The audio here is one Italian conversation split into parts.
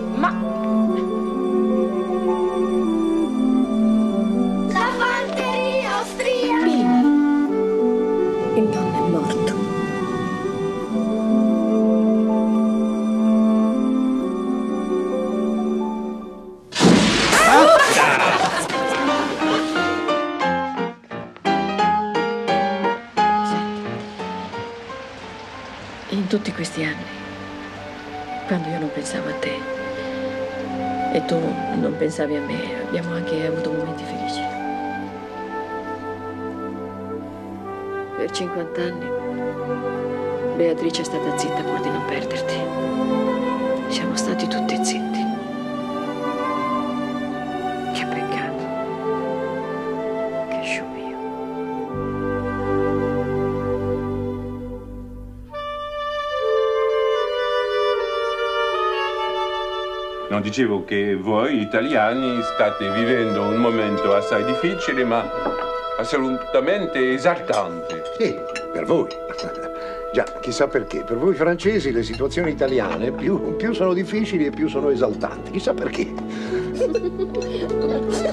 Ma... Lavanderia austriaca! Bene. Il nonno è morto. In tutti questi anni, quando io non pensavo a te, e tu non pensavi a me, abbiamo anche avuto momenti felici. Per 50 anni Beatrice è stata zitta pur di non perderti. Siamo stati tutti zitti. No, dicevo che voi italiani state vivendo un momento assai difficile, ma assolutamente esaltante. Sì, per voi. Già, chissà perché. Per voi francesi le situazioni italiane più, più sono difficili e più sono esaltanti. Chissà perché.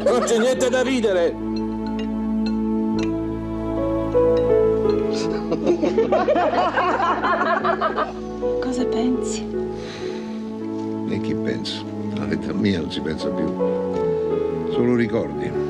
Non c'è niente da ridere! Cosa pensi? E chi pensa? Alla vita mia non si pensa più. Solo ricordi.